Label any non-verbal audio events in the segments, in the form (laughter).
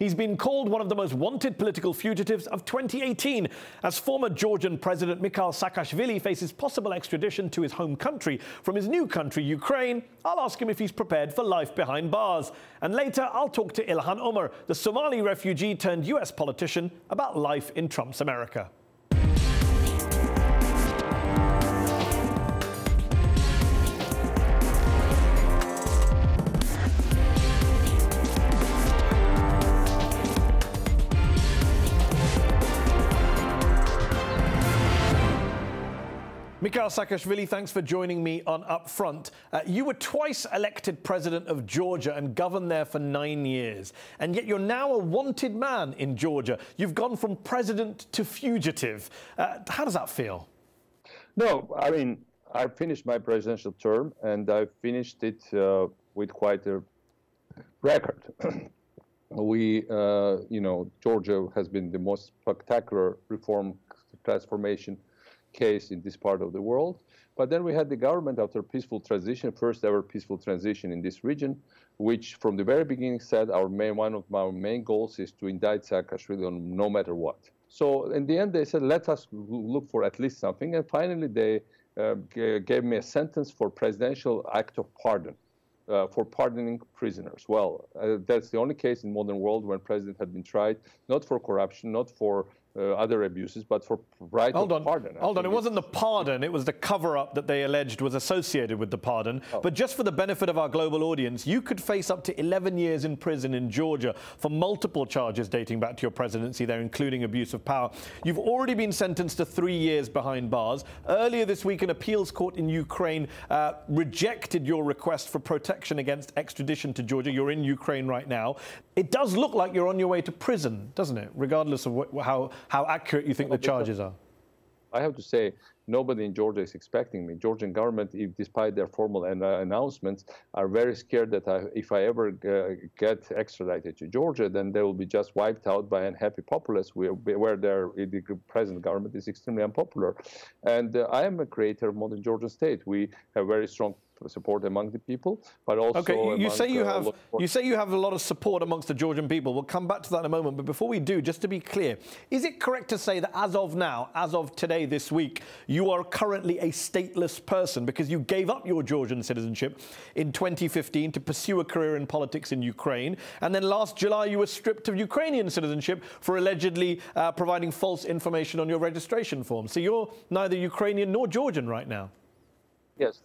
He's been called one of the most wanted political fugitives of 2018 as former Georgian President Mikhail Saakashvili faces possible extradition to his home country from his new country, Ukraine. I'll ask him if he's prepared for life behind bars. And later, I'll talk to Ilhan Omar, the Somali refugee turned US politician, about life in Trump's America. Mikhail Saakashvili, thanks for joining me on Upfront. Uh, you were twice elected president of Georgia and governed there for nine years, and yet you're now a wanted man in Georgia. You've gone from president to fugitive. Uh, how does that feel? No, I mean, I finished my presidential term, and I finished it uh, with quite a record. (clears throat) we, uh, you know, Georgia has been the most spectacular reform transformation case in this part of the world. But then we had the government after peaceful transition, first ever peaceful transition in this region, which from the very beginning said our main, one of our main goals is to indict Saakashvili on no matter what. So in the end, they said, let us look for at least something. And finally, they uh, gave me a sentence for presidential act of pardon. Uh, for pardoning prisoners. Well, uh, that's the only case in modern world when president had been tried, not for corruption, not for uh, other abuses, but for right hold on, pardon. Hold on, it wasn't the pardon, it was the cover-up that they alleged was associated with the pardon. Oh. But just for the benefit of our global audience, you could face up to 11 years in prison in Georgia for multiple charges dating back to your presidency there, including abuse of power. You've already been sentenced to three years behind bars. Earlier this week, an appeals court in Ukraine uh, rejected your request for protection against extradition to Georgia. You're in Ukraine right now. It does look like you're on your way to prison, doesn't it? Regardless of what, how how accurate you think the charges are. I have to say, nobody in Georgia is expecting me. Georgian government, if, despite their formal an, uh, announcements, are very scared that I, if I ever uh, get extradited to Georgia, then they will be just wiped out by unhappy populace, where, where their, the present government is extremely unpopular. And uh, I am a creator of modern Georgian state. We have very strong support among the people, but also okay. You, say you uh, have you say you have a lot of support amongst the Georgian people. We'll come back to that in a moment. But before we do, just to be clear, is it correct to say that as of now, as of today, this week, you are currently a stateless person because you gave up your Georgian citizenship in 2015 to pursue a career in politics in Ukraine, and then last July you were stripped of Ukrainian citizenship for allegedly uh, providing false information on your registration form. So you're neither Ukrainian nor Georgian right now. Yes,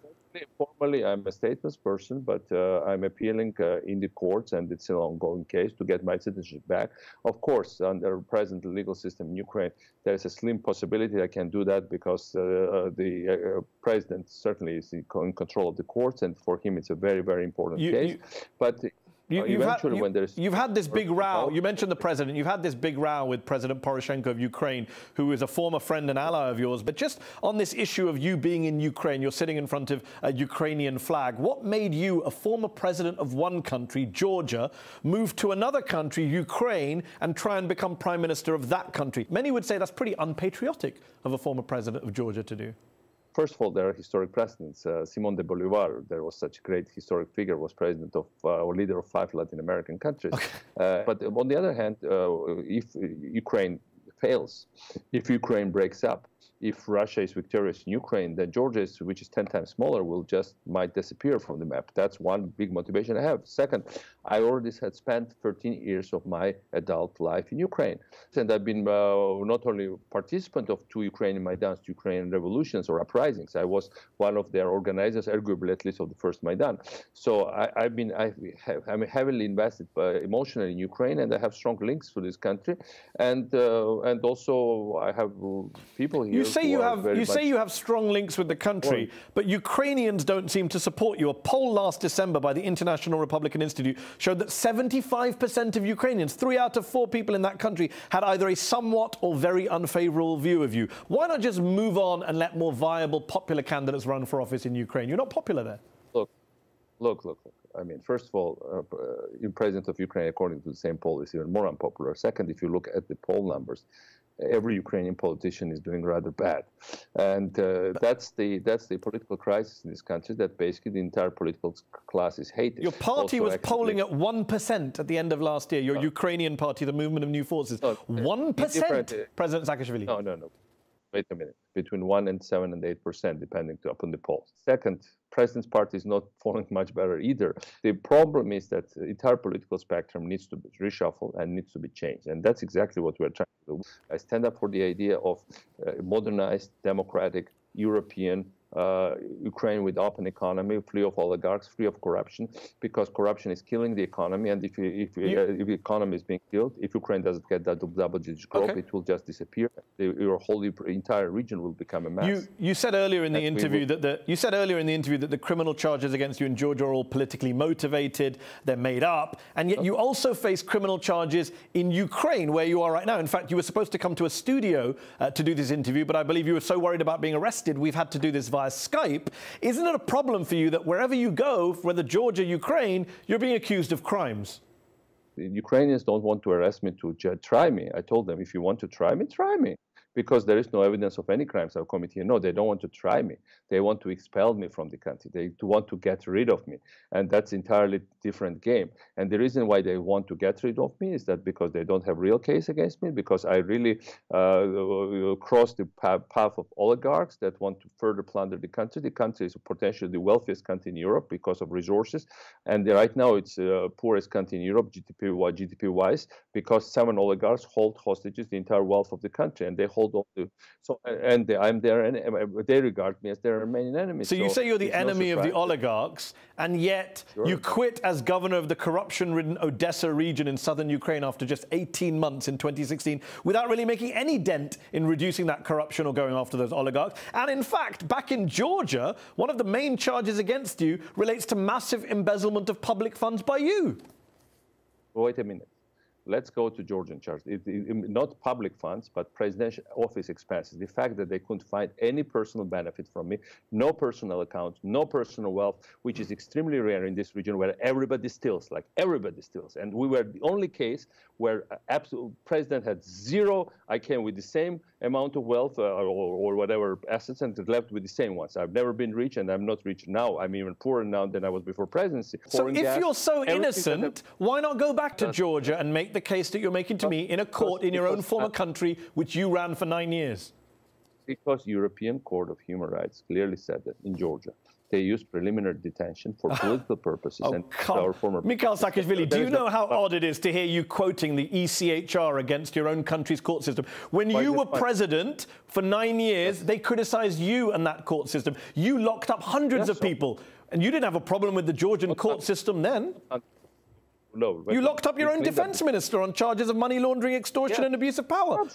formally, I'm a stateless person, but uh, I'm appealing uh, in the courts, and it's an ongoing case to get my citizenship back. Of course, under present legal system in Ukraine, there's a slim possibility I can do that because uh, uh the uh, president certainly is in control of the courts, and for him, it's a very, very important you, case. You, but you, have had, you, you've had this big row. You mentioned the president. You've had this big row with President Poroshenko of Ukraine, who is a former friend and ally of yours. But just on this issue of you being in Ukraine, you're sitting in front of a Ukrainian flag. What made you, a former president of one country, Georgia, move to another country, Ukraine, and try and become prime minister of that country? Many would say that's pretty unpatriotic of a former president of Georgia to do first of all, there are historic precedents. Uh, Simon de Bolivar, there was such a great historic figure, was president of uh, or leader of five Latin American countries. Okay. Uh, but on the other hand, uh, if Ukraine fails, if Ukraine breaks up, if Russia is victorious in Ukraine, then Georgia, which is 10 times smaller, will just might disappear from the map. That's one big motivation I have. Second, I already had spent 13 years of my adult life in Ukraine. And I've been uh, not only participant of two Ukrainian Maidans, Ukrainian revolutions or uprisings, I was one of their organizers, arguably at least of the first Maidan. So I, have been, I have, I'm heavily invested uh, emotionally in Ukraine and I have strong links to this country. And, uh, and also I have people here. You say you have, you say you have strong links with the country, but Ukrainians don't seem to support you. A poll last December by the International Republican Institute showed that 75% of Ukrainians, three out of four people in that country, had either a somewhat or very unfavorable view of you. Why not just move on and let more viable, popular candidates run for office in Ukraine? You're not popular there. Look, look, look. look. I mean, first of all, uh, uh, president of Ukraine, according to the same poll, is even more unpopular. Second, if you look at the poll numbers, every Ukrainian politician is doing rather bad, and uh, that's the that's the political crisis in this country. That basically the entire political class is hated. Your party was polling at one percent at the end of last year. Your uh, Ukrainian party, the Movement of New Forces, uh, one percent. Uh, President Saakashvili. No, no, no. Wait a minute. Between one and seven and eight percent, depending to upon the polls. Second, president's party is not falling much better either. The problem is that the entire political spectrum needs to be reshuffled and needs to be changed. And that's exactly what we're trying to do. I stand up for the idea of uh, modernized, democratic, European uh, Ukraine with open economy, free of oligarchs, free of corruption, because corruption is killing the economy. And if, if, you, uh, if the economy is being killed, if Ukraine doesn't get that double-digit growth, okay. it will just disappear. The, your whole entire region will become a mess. You, you said earlier in the interview that the you said earlier in the interview that the criminal charges against you in Georgia are all politically motivated. They're made up, and yet you also face criminal charges in Ukraine, where you are right now. In fact, you were supposed to come to a studio uh, to do this interview, but I believe you were so worried about being arrested, we've had to do this via via Skype, isn't it a problem for you that wherever you go, whether Georgia, Ukraine, you're being accused of crimes? The Ukrainians don't want to arrest me to try me. I told them, if you want to try me, try me because there is no evidence of any crimes I've committed. No, they don't want to try me. They want to expel me from the country. They want to get rid of me. And that's entirely different game. And the reason why they want to get rid of me is that because they don't have real case against me, because I really uh, cross the path of oligarchs that want to further plunder the country. The country is potentially the wealthiest country in Europe because of resources. And right now it's the uh, poorest country in Europe, GDP, GDP wise, because seven oligarchs hold hostages the entire wealth of the country. And they hold hold on to. So, and I'm there, and They regard me as their main enemy. So, so you say you're the enemy no of the oligarchs, and yet sure. you quit as governor of the corruption-ridden Odessa region in southern Ukraine after just 18 months in 2016, without really making any dent in reducing that corruption or going after those oligarchs. And in fact, back in Georgia, one of the main charges against you relates to massive embezzlement of public funds by you. Wait a minute let's go to Georgian charts. It, it, not public funds, but presidential office expenses. The fact that they couldn't find any personal benefit from me, no personal accounts, no personal wealth, which is extremely rare in this region where everybody steals, like everybody steals. And we were the only case where absolute president had zero. I came with the same amount of wealth uh, or, or, whatever assets and left with the same ones. I've never been rich and I'm not rich now. I'm even poorer now than I was before presidency. So if gas, you're so innocent, why not go back to Georgia and make the case that you're making to me in a court in your own former country, which you ran for nine years? Because European Court of Human Rights clearly said that in Georgia they use preliminary detention for ah. political purposes. oh, and our former Mikhail Saakashvili, do you know how odd it is to hear you quoting the ECHR against your own country's court system? When you were president for nine years, they criticized you and that court system. You locked up hundreds yes, of people, and you didn't have a problem with the Georgian court system then. No, you locked up your own defense minister on charges of money laundering, extortion, yeah. and abuse of power.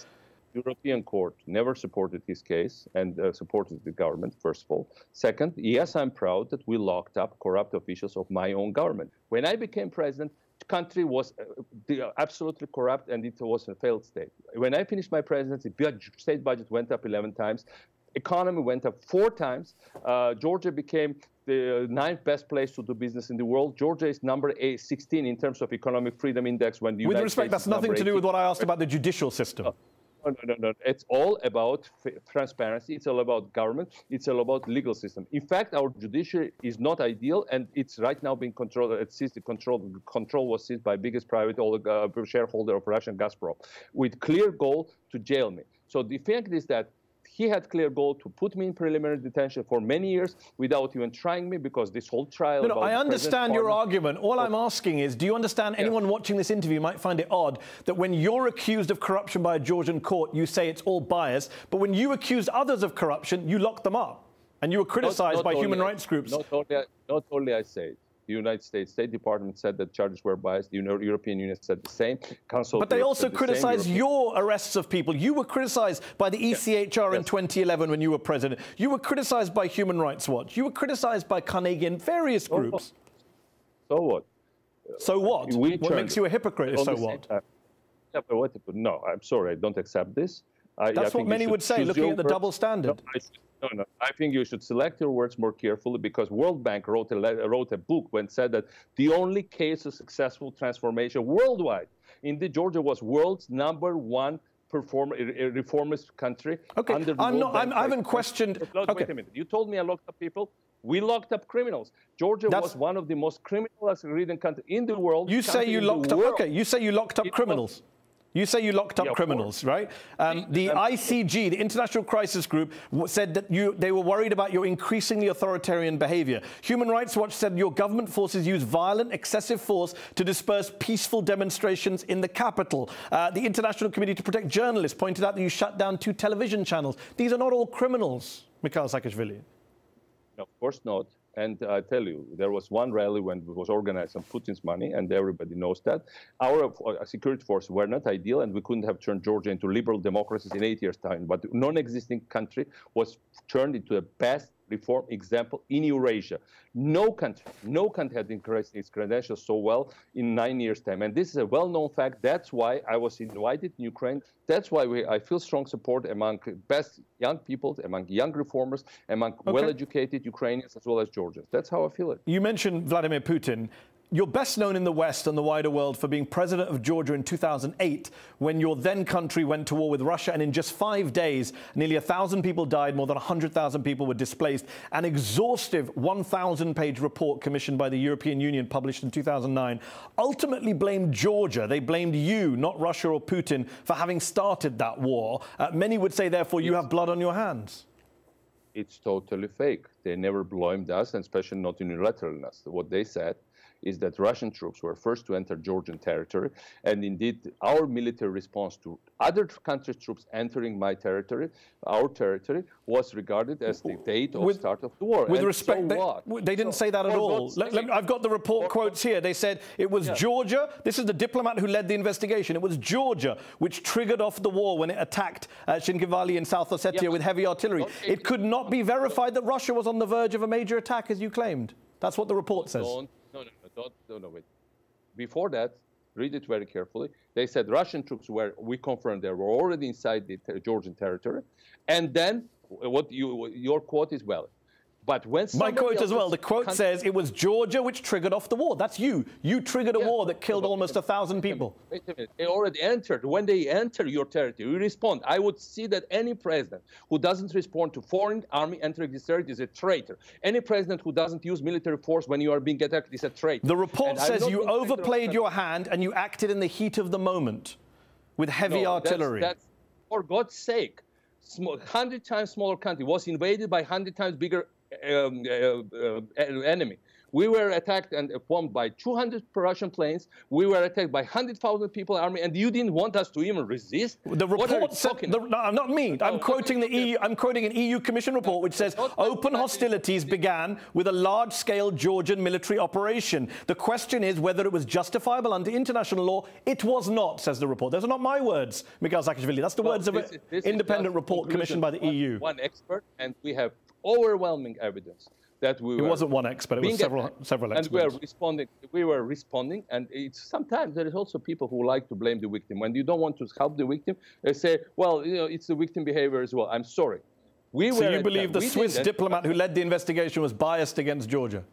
European court never supported his case and uh, supported the government, first of all. Second, yes, I'm proud that we locked up corrupt officials of my own government. When I became president, the country was uh, absolutely corrupt and it was a failed state. When I finished my presidency, state budget went up 11 times, economy went up four times. Uh, Georgia became the ninth best place to do business in the world. Georgia is number eight, 16 in terms of economic freedom index. When the with United respect, States that's nothing to do with what I asked about the judicial system. Uh, no, no, no, no. It's all about transparency. It's all about government. It's all about legal system. In fact, our judiciary is not ideal, and it's right now being controlled. It's seized the control. Control was seized by biggest private uh, shareholder of Russian Gazprom, with clear goal to jail me. So the fact is that he had clear goal to put me in preliminary detention for many years without even trying me because this whole trial. No, no I understand your argument. All I'm oh. asking is, do you understand anyone yeah. watching this interview might find it odd that when you're accused of corruption by a Georgian court, you say it's all bias, but when you accuse others of corruption, you lock them up, and you were criticised by human rights groups. Not only, not only I say it. The United States State Department said that charges were biased. The European Union said the same. Council but they also criticized your arrests of people. You were criticized by the ECHR yes. in 2011 when you were president. You were criticized by Human Rights Watch. You were criticized by Carnegie and various groups. So what? So what? We what makes you a hypocrite so what? Yeah, but what? No, I'm sorry. I don't accept this. That's I what many would say, looking at the double standard. No, no, no. I think you should select your words more carefully because World Bank wrote a, wrote a book when said that the only case of successful transformation worldwide, indeed, Georgia was world's number one perform a reformist country. Okay, I'm not. I'm, I haven't questioned. Wait okay. a minute. You told me I locked up people. We locked up criminals. Georgia That's, was one of the most criminal-ridden countries in the world. You say you locked up. Okay, you say you locked up it criminals. Was, you say you locked up yeah, criminals, right? Um, the ICG, the International Crisis Group, said that you, they were worried about your increasingly authoritarian behavior. Human Rights Watch said your government forces use violent, excessive force to disperse peaceful demonstrations in the capital. Uh, the International Committee to Protect Journalists pointed out that you shut down two television channels. These are not all criminals, Mikhail Saakashvili. No, of course not. And I tell you, there was one rally when it was organized on Putin's money, and everybody knows that. Our uh, security forces were not ideal, and we couldn't have turned Georgia into liberal democracies in eight years' time. But non-existing country was turned into the best reform example in Eurasia. No country, no country had increased its credentials so well in nine years' time. And this is a well-known fact. That's why I was invited in Ukraine. That's why we, I feel strong support among best young people, among young reformers, among okay. well-educated Ukrainians as well as Georgians. That's how I feel it. You mentioned Vladimir Putin. You're best known in the West and the wider world for being president of Georgia in 2008, when your then country went to war with Russia, and in just five days, nearly 1,000 people died, more than 100,000 people were displaced. An exhaustive 1,000 page report commissioned by the European Union, published in 2009, ultimately blamed Georgia. They blamed you, not Russia or Putin, for having started that war. Uh, many would say, therefore, you have blood on your hands it's totally fake. They never blamed us, and especially not unilateralness. What they said is that Russian troops were first to enter Georgian territory. And indeed, our military response to other countries' troops entering my territory, our territory, was regarded as the date of with, start of the war. With and respect, so they, they, didn't so, say that at all. Let, let, I've got the report quotes here. They said it was yeah. Georgia. This is the diplomat who led the investigation. It was Georgia which triggered off the war when it attacked uh, Tskhinvali in South Ossetia yeah. with heavy artillery. Okay. It could not be verified that Russia was on the verge of a major attack, as you claimed. That's what the report says. Don't, no, no, no. Before that, read it very carefully. They said Russian troops were, we confirmed they were already inside the Georgian territory. And then what you, your quote is well, but when my quote as well, the quote says it was Georgia which triggered off the war. That's you. You triggered a yeah, war that killed almost a thousand people. Wait a minute. They already entered. When they enter your territory, you respond. I would see that any president who doesn't respond to foreign army entering this territory is a traitor. Any president who doesn't use military force when you are being attacked is a traitor. The report and says you overplayed your hand and you acted in the heat of the moment with heavy no, artillery. That's, that's, for God's sake, 100 times smaller country was invaded by 100 times bigger um, uh, uh, enemy. We were attacked and bombed by 200 Russian planes. We were attacked by 100,000 people army, and you didn't want us to even resist. The report said, the, no, not me. I'm no, quoting the EU. I'm quoting an EU Commission report which says open hostilities began with a large-scale Georgian military operation. The question is whether it was justifiable under international law. It was not, says the report. Those are not my words, Mikhail Saakashvili. That's the well, words of an independent report commissioned by the one, EU. One expert, and we have overwhelming evidence that we it wasn't one expert it was several attacked. several experts and we were responding we were responding and it's sometimes there is also people who like to blame the victim. When you don't want to help the victim they say well you know it's the victim behavior as well. I'm sorry. We so you believe the swiss diplomat who led the investigation was biased against georgia?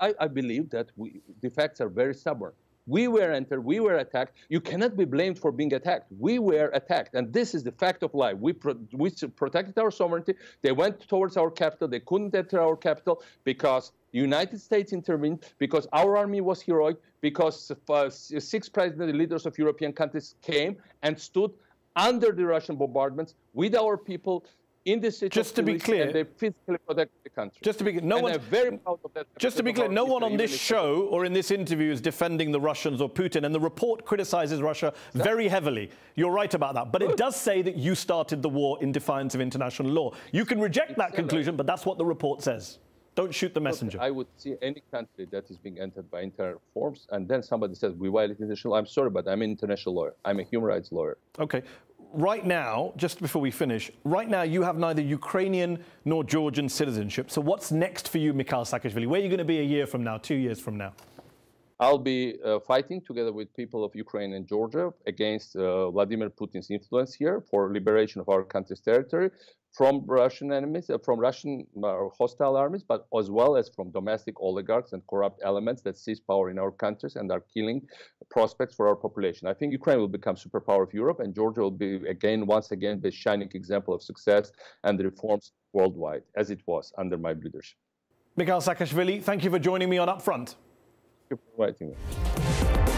I, I believe that we, the facts are very stubborn we were entered, we were attacked. You cannot be blamed for being attacked. We were attacked. And this is the fact of life. We, pro we protected our sovereignty. They went towards our capital. They couldn't enter our capital because the United States intervened, because our army was heroic, because uh, six president leaders of European countries came and stood under the Russian bombardments with our people in this situation. Just to be clear, and they physically protect the country. Just to be no one. very proud of that. Just to be clear, no one on this show or in this interview is defending the Russians or Putin, and the report criticizes Russia very heavily. You're right about that, but it does say that you started the war in defiance of international law. You can reject that conclusion, but that's what the report says. Don't shoot the messenger. I would see any country that is being entered by internal forms, and then somebody says we violate international. I'm sorry, but I'm an international lawyer. I'm a human rights lawyer. Okay right now, just before we finish, right now you have neither Ukrainian nor Georgian citizenship. So what's next for you, Mikhail Saakashvili? Where are you going to be a year from now, two years from now? I'll be uh, fighting together with people of Ukraine and Georgia against uh, Vladimir Putin's influence here for liberation of our country's territory from Russian enemies, uh, from Russian uh, hostile armies, but as well as from domestic oligarchs and corrupt elements that seize power in our countries and are killing prospects for our population. I think Ukraine will become superpower of Europe, and Georgia will be again, once again, the shining example of success and the reforms worldwide, as it was under my leadership. Mikhail Saakashvili, thank you for joining me on Upfront Thank you for inviting me.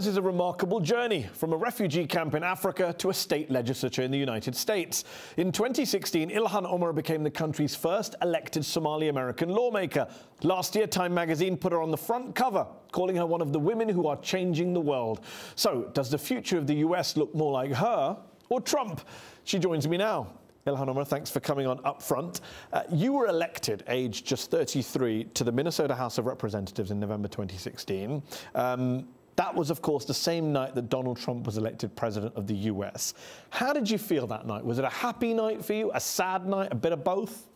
Hers is a remarkable journey from a refugee camp in Africa to a state legislature in the United States. In 2016, Ilhan Omar became the country's first elected Somali American lawmaker. Last year, Time magazine put her on the front cover, calling her one of the women who are changing the world. So, does the future of the US look more like her or Trump? She joins me now. Ilhan Omar, thanks for coming on up front. Uh, you were elected, aged just 33, to the Minnesota House of Representatives in November 2016. Um, that was, of course, the same night that Donald Trump was elected president of the US. How did you feel that night? Was it a happy night for you, a sad night, a bit of both?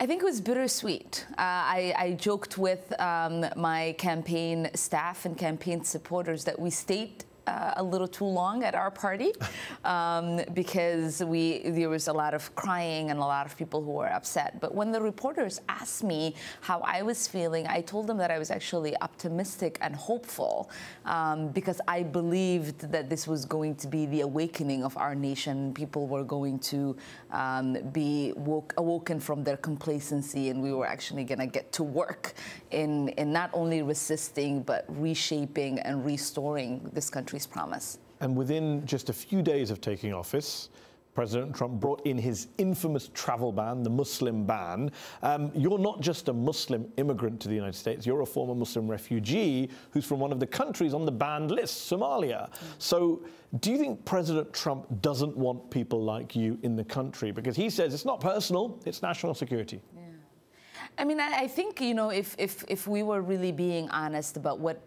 I think it was bittersweet. Uh, I, I, joked with um, my campaign staff and campaign supporters that we stayed uh, a little too long at our party (laughs) um, because we there was a lot of crying and a lot of people who were upset. But when the reporters asked me how I was feeling, I told them that I was actually optimistic and hopeful um, because I believed that this was going to be the awakening of our nation. People were going to um, be woke, awoken from their complacency, and we were actually going to get to work in in not only resisting but reshaping and restoring this country country's promise. And within just a few days of taking office, President Trump brought in his infamous travel ban, the Muslim ban. Um, you're not just a Muslim immigrant to the United States, you're a former Muslim refugee who's from one of the countries on the banned list, Somalia. So, do you think President Trump doesn't want people like you in the country? Because he says it's not personal, it's national security. Yeah. I mean, I, I think, you know, if, if, if we were really being honest about what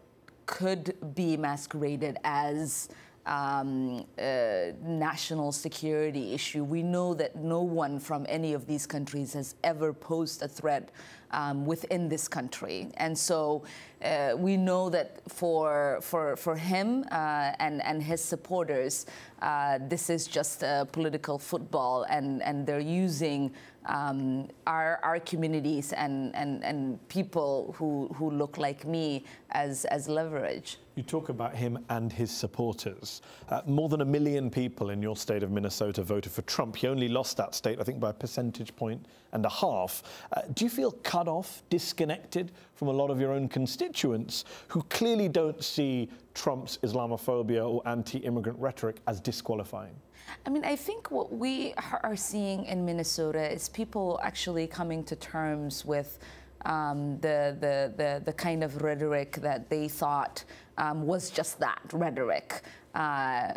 could be masqueraded as um, uh, national security issue. We know that no one from any of these countries has ever posed a threat um, within this country. And so uh, we know that for, for, for him uh, and, and his supporters, uh, this is just a political football, and, and they're using um, our, our communities and, and, and people who, who look like me as, as leverage. You talk about him and his supporters. Uh, more than a million people in your state of Minnesota voted for Trump. He only lost that state, I think, by a percentage point and a half. Uh, do you feel cut off, disconnected from a lot of your own constituents who clearly don't see Trump's Islamophobia or anti immigrant rhetoric as disqualifying? I mean, I think what we are seeing in Minnesota is people actually coming to terms with um, the, the, the, the, kind of rhetoric that they thought um, was just that rhetoric, uh,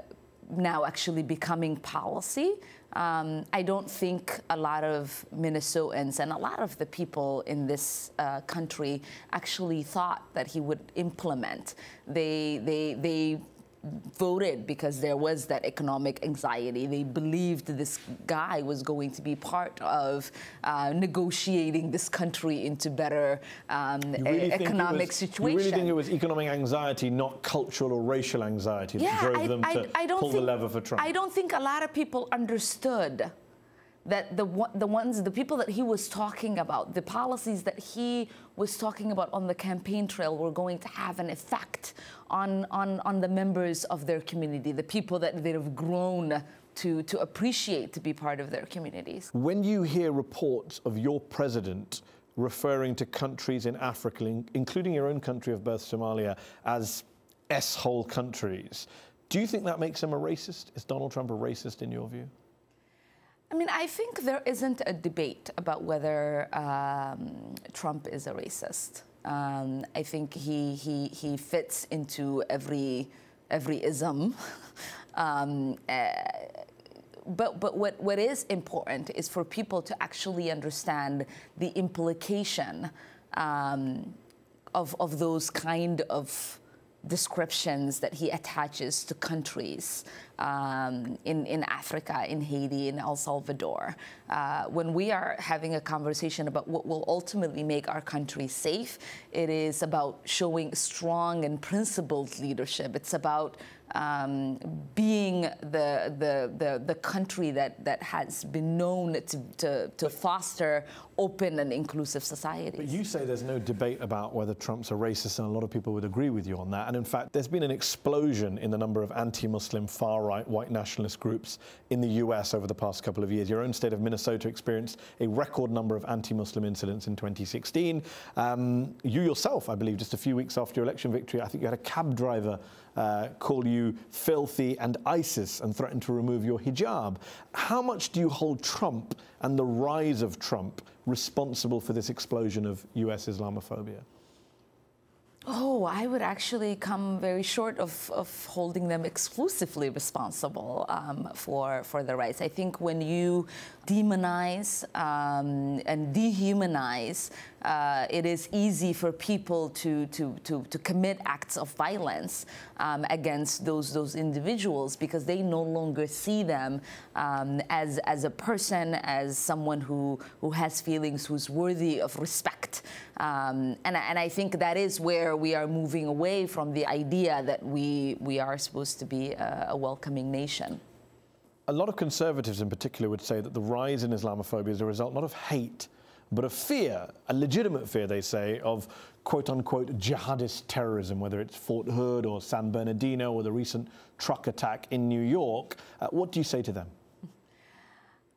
now actually becoming policy. Um, I don't think a lot of Minnesotans and a lot of the people in this uh, country actually thought that he would implement. They, they, they voted because there was that economic anxiety. They believed this guy was going to be part of uh, negotiating this country into better um, really economic was, situation. You really think it was economic anxiety, not cultural or racial anxiety, yeah, that drove I, them I, to I, pull think, the lever for Trump? I don't think a lot of people understood that the the ones the people that he was talking about the policies that he was talking about on the campaign trail were going to have an effect on on on the members of their community the people that they've grown to to appreciate to be part of their communities. When you hear reports of your president referring to countries in Africa including your own country of birth Somalia as s-hole countries do you think that makes him a racist? Is Donald Trump a racist in your view I mean, I think there isn't a debate about whether um, Trump is a racist. Um, I think he, he, he fits into every, every ism. (laughs) um, uh, but but what, what is important is for people to actually understand the implication um, of, of those kind of descriptions that he attaches to countries um, in, in Africa, in Haiti, in El Salvador. Uh, when we are having a conversation about what will ultimately make our country safe, it is about showing strong and principled leadership. It's about um, being the, the, the, the, country that, that has been known to, to, to foster open and inclusive societies. But you say there's no debate about whether Trump's a racist, and a lot of people would agree with you on that. And in fact, there's been an explosion in the number of anti-Muslim, far-right, white nationalist groups in the US over the past couple of years. Your own state of Minnesota experienced a record number of anti-Muslim incidents in 2016. Um, you yourself, I believe, just a few weeks after your election victory, I think you had a cab driver uh, call you filthy and ISIS and threaten to remove your hijab. How much do you hold Trump and the rise of Trump responsible for this explosion of US Islamophobia? Oh, I would actually come very short of, of holding them exclusively responsible um, for, for the rights. I think when you demonize um, and dehumanize, uh, it is easy for people to, to, to, to commit acts of violence um, against those, those individuals because they no longer see them um, as, as a person, as someone who, who has feelings, who's worthy of respect. Um, and, and I think that is where we are moving away from the idea that we, we are supposed to be a, a welcoming nation. A lot of conservatives in particular would say that the rise in Islamophobia is a result not of hate, but of fear, a legitimate fear, they say, of quote unquote jihadist terrorism, whether it's Fort Hood or San Bernardino or the recent truck attack in New York. Uh, what do you say to them?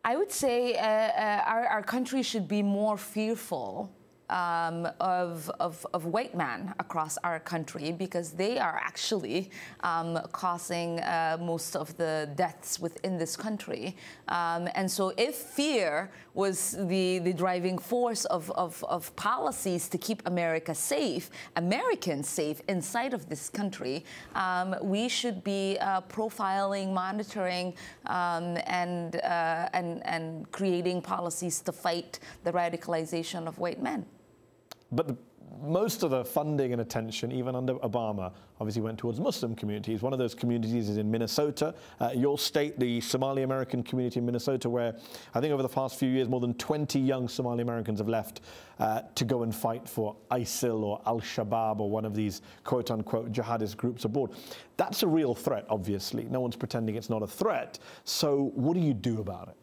I would say uh, uh, our, our country should be more fearful um, of, of, of, white men across our country because they are actually um, causing uh, most of the deaths within this country. Um, and so if fear was the, the driving force of, of, of policies to keep America safe, Americans safe inside of this country, um, we should be uh, profiling, monitoring, um, and, uh, and, and creating policies to fight the radicalization of white men. But the, most of the funding and attention, even under Obama, obviously went towards Muslim communities. One of those communities is in Minnesota, uh, your state, the Somali American community in Minnesota, where I think over the past few years, more than 20 young Somali Americans have left uh, to go and fight for ISIL or Al Shabaab or one of these quote unquote jihadist groups abroad. That's a real threat, obviously. No one's pretending it's not a threat. So, what do you do about it?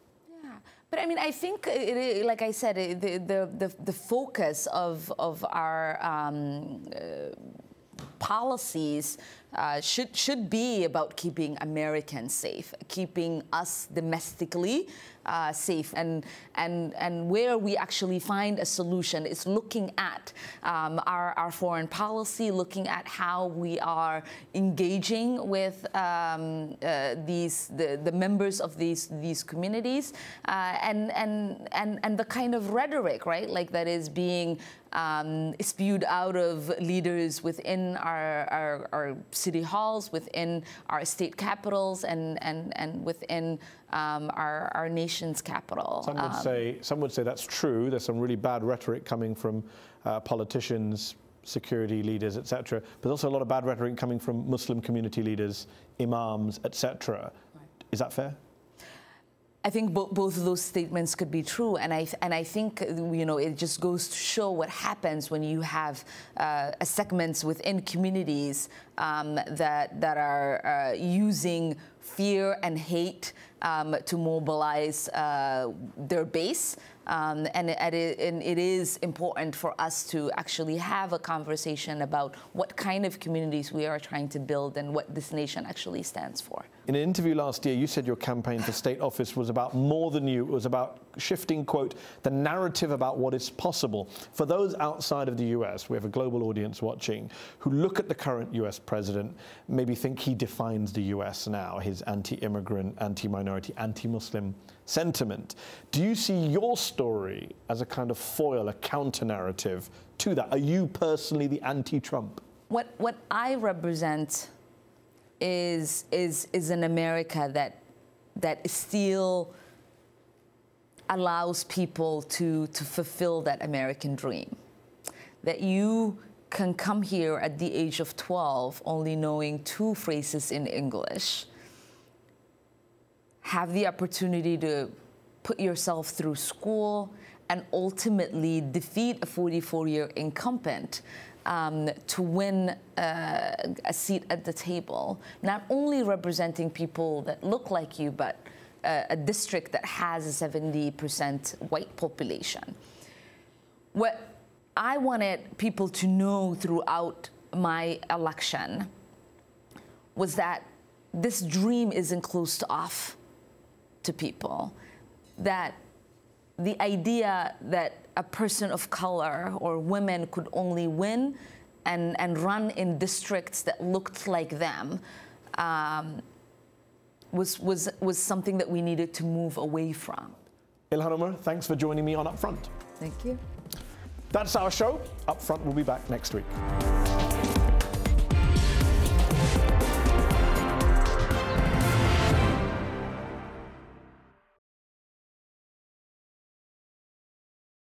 But I mean, I think, it, like I said, the, the, the, focus of, of our um, uh, policies uh, should, should be about keeping Americans safe, keeping us domestically uh, safe. And, and, and where we actually find a solution is looking at um, our, our foreign policy, looking at how we are engaging with um, uh, these, the, the members of these, these communities, uh, and, and, and, and the kind of rhetoric, right, like that is being um, spewed out of leaders within our, our, our, city halls, within our state capitals, and, and, and within um, our, our nation's capital. Some would, um, say, some would say that's true. There's some really bad rhetoric coming from uh, politicians, security leaders, etc. But also a lot of bad rhetoric coming from Muslim community leaders, imams, etc. Right. Is that fair? I think bo both of those statements could be true, and I and I think you know it just goes to show what happens when you have uh, segments within communities um, that that are uh, using fear and hate um, to mobilize uh, their base. Um, and, it, and, it is important for us to actually have a conversation about what kind of communities we are trying to build and what this nation actually stands for. In an interview last year, you said your campaign for state office was about more than you. It was about shifting, quote, the narrative about what is possible. For those outside of the US, we have a global audience watching, who look at the current US president, maybe think he defines the US now, his anti-immigrant, anti-minority, anti-Muslim sentiment. Do you see your story as a kind of foil, a counter narrative to that? Are you personally the anti Trump? What, what I represent is, is, is an America that, that still allows people to, to fulfill that American dream. That you can come here at the age of 12 only knowing two phrases in English have the opportunity to put yourself through school and ultimately defeat a 44 year incumbent um, to win uh, a seat at the table, not only representing people that look like you, but uh, a district that has a 70% white population. What I wanted people to know throughout my election was that this dream isn't closed off to people. That the idea that a person of color or women could only win and, and run in districts that looked like them um, was, was, was something that we needed to move away from. Ilhan Omar, thanks for joining me on Upfront. Thank you. That's our show. Upfront will be back next week.